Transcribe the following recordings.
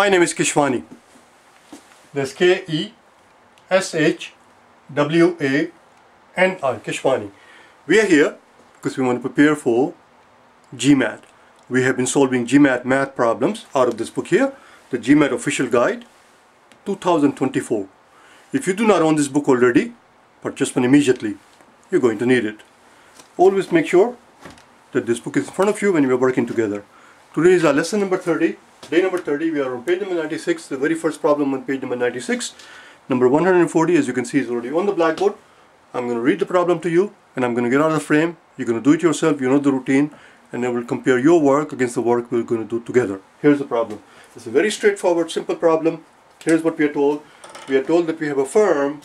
My name is Keshwani. That's K E S H W A N I, Keshwani. We are here because we want to prepare for GMAT. We have been solving GMAT math problems out of this book here, the GMAT Official Guide 2024. If you do not own this book already, purchase one immediately. You're going to need it. Always make sure that this book is in front of you when you are working together. Today is our lesson number 30, day number 30. We are on page number 96, the very first problem on page number 96. Number 140, as you can see, is already on the blackboard. I'm going to read the problem to you, and I'm going to get out of the frame. You're going to do it yourself, you know the routine, and then we'll compare your work against the work we're going to do together. Here's the problem. It's a very straightforward, simple problem. Here's what we are told. We are told that we have a firm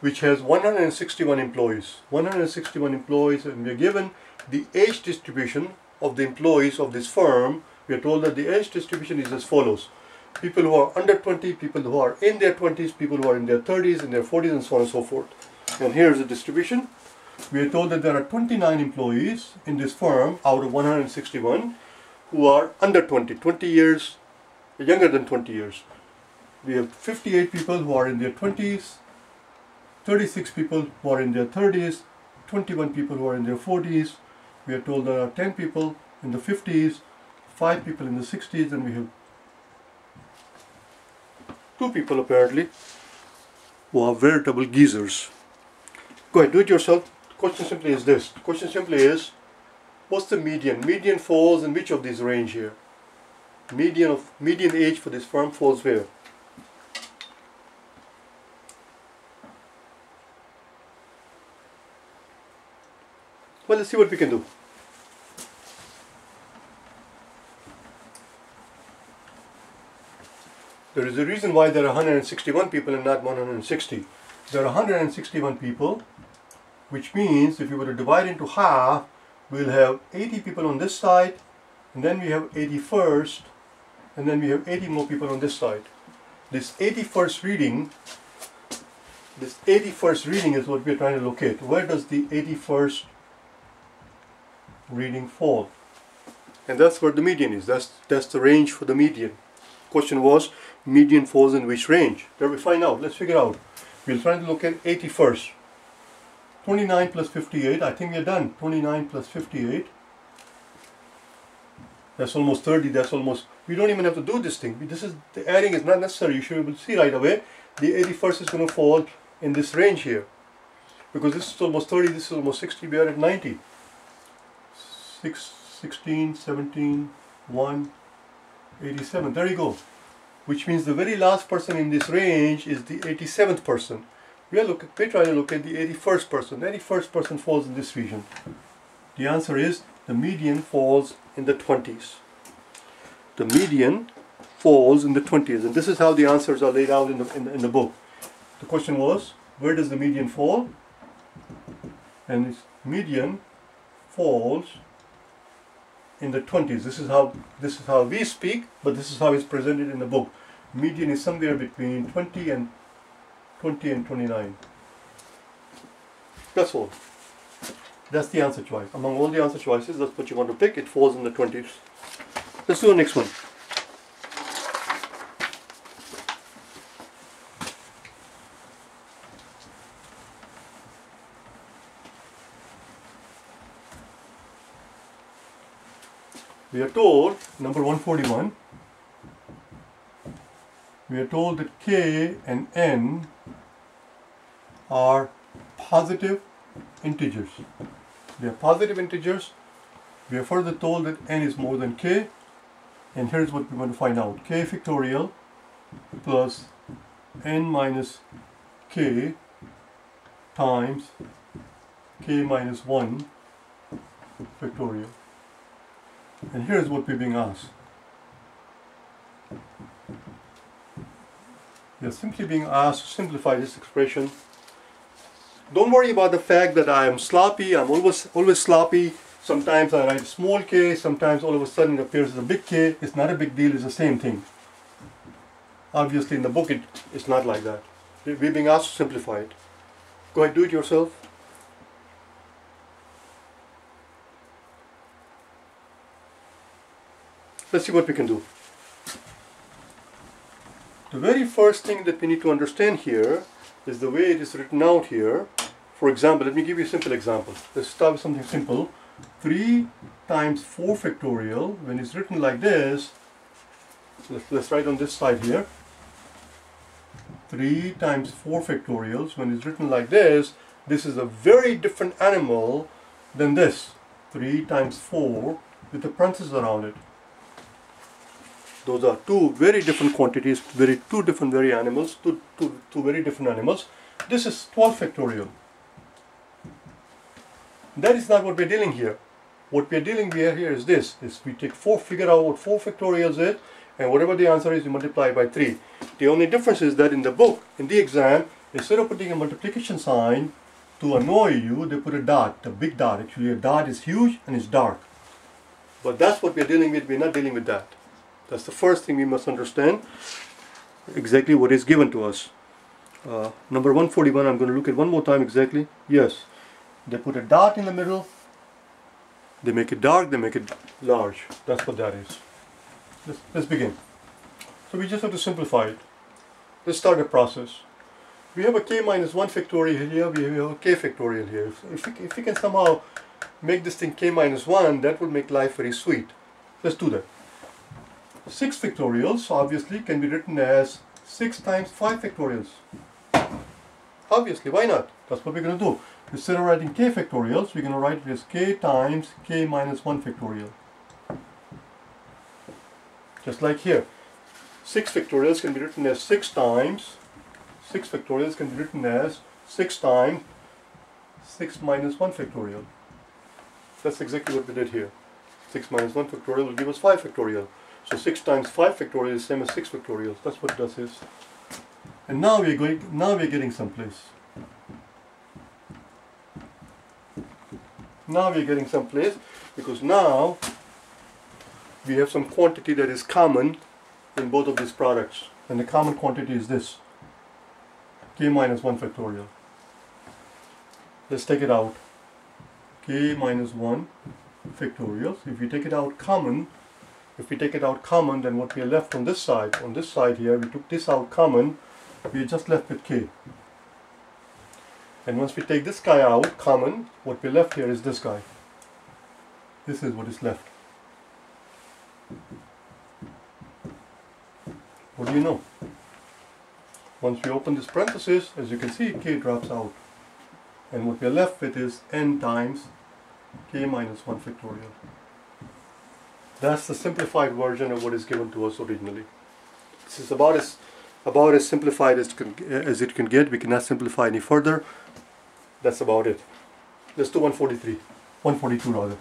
which has 161 employees. 161 employees, and we are given the age distribution of the employees of this firm. We are told that the age distribution is as follows. People who are under 20, people who are in their 20s, people who are in their 30s, in their 40s, and so on and so forth. And here's the distribution. We are told that there are 29 employees in this firm out of 161 who are under 20, 20 years, younger than 20 years. We have 58 people who are in their 20s, 36 people who are in their 30s, 21 people who are in their 40s. We are told there are 10 people in the 50s, 5 people in the 60s, and we have 2 people apparently who are veritable geezers. Go ahead, do it yourself. The question simply is this. The question simply is, what's the median? Median falls in which of these range here? Median of median age for this firm falls where? Well, let's see what we can do. There is a reason why there are 161 people and not 160. There are 161 people, which means if you were to divide into half, we'll have 80 people on this side, and then we have 81st, and then we have 80 more people on this side. This 81st reading, this 81st reading is what we're trying to locate. Where does the 81st reading fall? And that's where the median is. That's, that's the range for the median. Question was, median falls in which range? There we find out. Let's figure out. We'll try to look at 81st. 29 plus 58, I think we're done. 29 plus 58. That's almost 30, that's almost, we don't even have to do this thing. This is, the adding is not necessary. You should be able to see right away. The 81st is going to fall in this range here. Because this is almost 30, this is almost 60, we are at 90. 6, 16, 17, 1, 87. There you go. Which means the very last person in this range is the 87th person. We are look, we're trying to look at the 81st person. The 81st person falls in this region. The answer is the median falls in the 20s. The median falls in the 20s. And this is how the answers are laid out in the, in the, in the book. The question was, where does the median fall? And this median falls in the 20s. This is how this is how we speak, but this is how it's presented in the book. Median is somewhere between 20 and 20 and 29. That's all. That's the answer choice. Among all the answer choices, that's what you want to pick. It falls in the 20s. Let's do the next one. We are told, number 141, we are told that k and n are positive integers. They are positive integers. We are further told that n is more than k, and here's what we want to find out. k factorial plus n minus k times k minus 1 factorial. And here's what we're being asked. Are simply being asked to simplify this expression. Don't worry about the fact that I am sloppy, I'm always always sloppy. Sometimes I write a small k, sometimes all of a sudden it appears as a big k. It's not a big deal, it's the same thing. Obviously in the book it, it's not like that. We're being asked to simplify it. Go ahead, do it yourself. Let's see what we can do. The very first thing that we need to understand here is the way it is written out here. For example, let me give you a simple example. Let's start with something simple. 3 times 4 factorial, when it's written like this, let's, let's write on this side here. 3 times 4 factorials, when it's written like this, this is a very different animal than this. 3 times 4 with the parentheses around it. Those are two very different quantities, very two different very animals, two, two, two very different animals. This is 12 factorial. That is not what we're dealing here. What we're dealing here is this, is we take 4, figure out what 4 factorials is, and whatever the answer is, you multiply by 3. The only difference is that in the book, in the exam, instead of putting a multiplication sign to annoy you, they put a dot, a big dot. Actually, a dot is huge and it's dark. But that's what we're dealing with, we're not dealing with that. That's the first thing we must understand, exactly what is given to us. Uh, number 141, I'm going to look at one more time exactly. Yes, they put a dot in the middle, they make it dark, they make it large. That's what that is. Let's, let's begin. So we just have to simplify it. Let's start the process. We have a k minus 1 factorial here, we have a k factorial here. If we, if we can somehow make this thing k minus 1, that would make life very sweet. Let's do that. 6 factorials obviously can be written as 6 times 5 factorials. Obviously, why not? That's what we're going to do. Instead of writing k factorials, we're going to write it as k times k minus 1 factorial. Just like here. 6 factorials can be written as 6 times, 6 factorials can be written as 6 times 6 minus 1 factorial. That's exactly what we did here. 6 minus 1 factorial will give us 5 factorial. So 6 times 5 factorial is the same as 6 factorial. That's what it does is. And now we're going now we're getting someplace. Now we're getting someplace because now we have some quantity that is common in both of these products. And the common quantity is this. k minus 1 factorial. Let's take it out. k minus 1 factorial. If we take it out common, if we take it out common, then what we are left on this side, on this side here, we took this out common, we are just left with k. And once we take this guy out, common, what we left here is this guy. This is what is left. What do you know? Once we open this parenthesis, as you can see, k drops out. And what we are left with is n times k minus 1 factorial. That's the simplified version of what is given to us originally. This is about as about as simplified as, can, as it can get. We cannot simplify any further. That's about it. Let's do 143. 142 rather.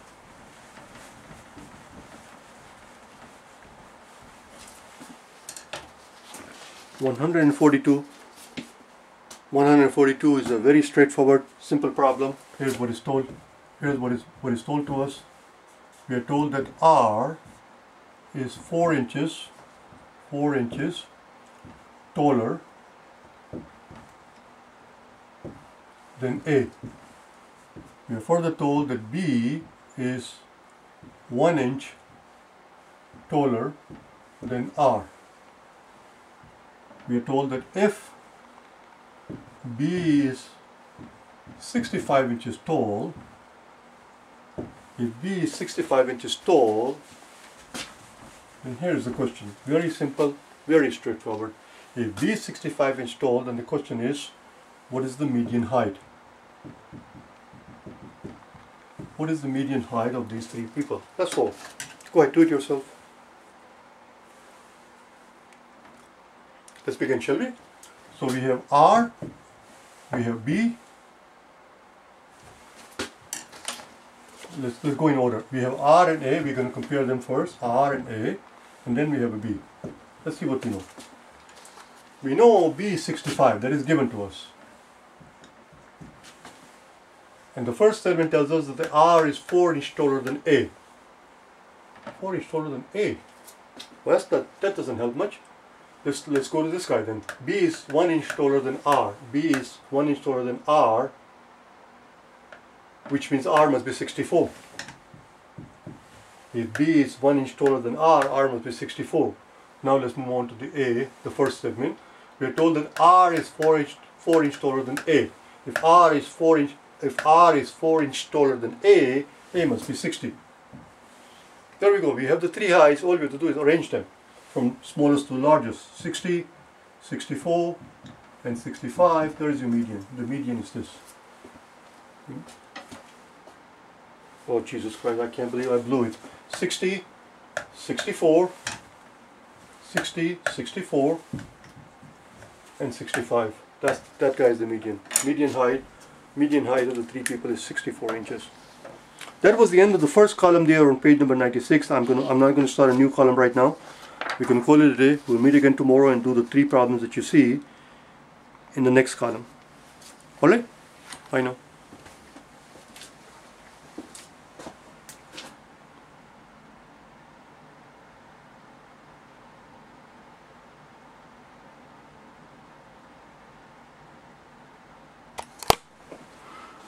One hundred and forty-two. One hundred and forty-two is a very straightforward, simple problem. Here's what is told. Here's what is what is told to us we are told that R is 4 inches 4 inches taller than A. We are further told that B is 1 inch taller than R. We are told that if B is 65 inches tall, if B is 65 inches tall, then here is the question. Very simple, very straightforward. If B is 65 inches tall, then the question is, what is the median height? What is the median height of these three people? That's all. Go ahead, do it yourself. Let's begin, shall we? So we have R, we have B, let's, let's go in order. We have R and A, we're going to compare them first, R and A, and then we have a B. Let's see what we know. We know B is 65, that is given to us. And the first statement tells us that the R is 4 inch taller than A. 4 inch taller than A. Well, that's not, that doesn't help much. Let's, let's go to this guy then. B is 1 inch taller than R. B is 1 inch taller than R which means R must be 64. If B is 1 inch taller than R, R must be 64, Now let's move on to the A, the first segment. We are told that R is 4 inch 4 inch taller than A. If R is 4 inch if R is 4 inch taller than A, A must be 60. There we go. We have the three heights. All we have to do is arrange them from smallest to largest. 60, 64, and 65. There is your median. The median is this. Oh Jesus Christ, I can't believe I blew it. 60, 64, 60, 64, and 65. That's, that guy is the median. Median height, median height of the three people is 64 inches. That was the end of the first column there on page number 96. I'm gonna I'm not gonna start a new column right now. We can call it a day. We'll meet again tomorrow and do the three problems that you see in the next column. Alright? I know.